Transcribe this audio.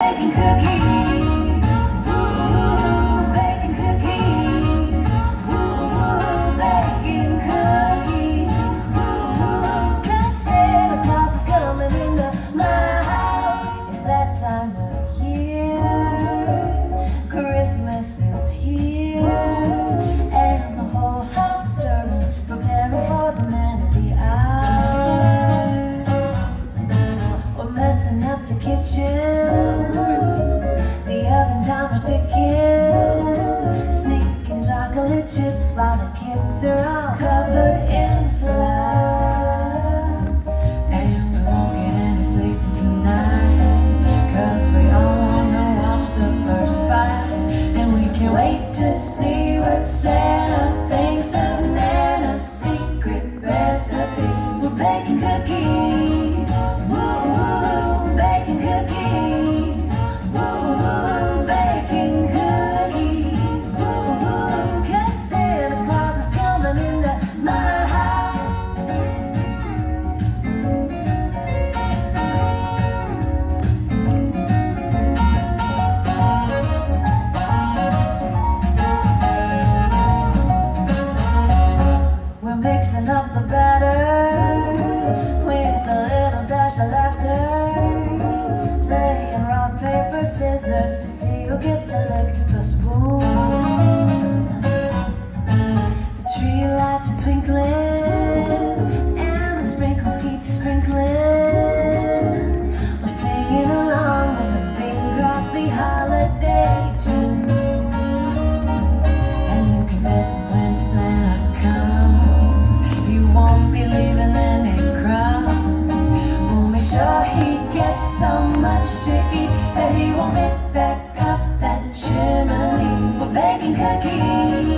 Baking cookies, baking cookies, baking cookies. 'Cause Santa Claus is coming my house. It's that time of year. Christmas is here, and the whole house is stirring, preparing for the man of the hour. We're messing up the kitchen. The oven timer's ticking. Sneaking chocolate chips while the kids are all covered in fluff. And we won't get any sleeping tonight. Cause we all wanna watch the first bite. And we can't wait to see what Santa thinks of Nana's secret recipe. We're baking cookies. Scissors to see who gets to lick the spoon. to eat that he won't pick back up that chimney. We're baking cookies.